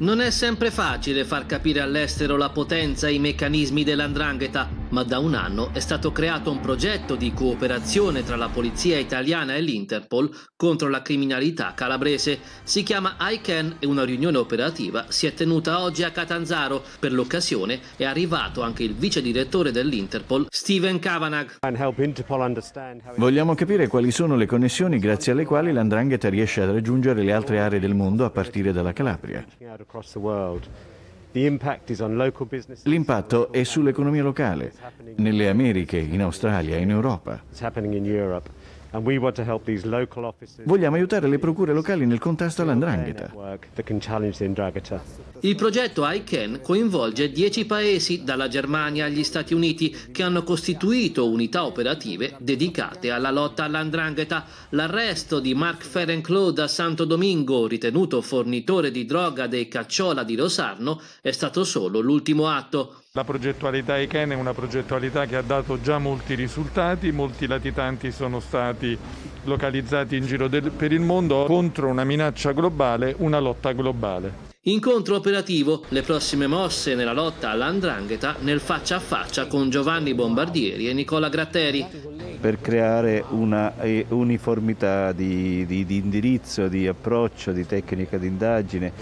Non è sempre facile far capire all'estero la potenza e i meccanismi dell'andrangheta, ma da un anno è stato creato un progetto di cooperazione tra la polizia italiana e l'Interpol contro la criminalità calabrese. Si chiama ICANN e una riunione operativa si è tenuta oggi a Catanzaro. Per l'occasione è arrivato anche il vice direttore dell'Interpol, Steven Kavanagh. Vogliamo capire quali sono le connessioni grazie alle quali l'andrangheta riesce a raggiungere le altre aree del mondo a partire dalla Calabria. L'impatto è sull'economia locale, nelle Americhe, in Australia, in Europa. Vogliamo aiutare le procure locali nel contrasto all'andrangheta. Il progetto ICANN coinvolge 10 paesi, dalla Germania agli Stati Uniti, che hanno costituito unità operative dedicate alla lotta all'andrangheta. L'arresto di Mark Ferenclaude a Santo Domingo, ritenuto fornitore di droga dei Cacciola di Rosarno, è stato solo l'ultimo atto. La progettualità ICANN è una progettualità che ha dato già molti risultati, molti latitanti sono stati localizzati in giro del, per il mondo contro una minaccia globale, una lotta globale. Incontro operativo, le prossime mosse nella lotta all'andrangheta nel faccia a faccia con Giovanni Bombardieri e Nicola Gratteri. Per creare una uniformità di, di, di indirizzo, di approccio, di tecnica d'indagine.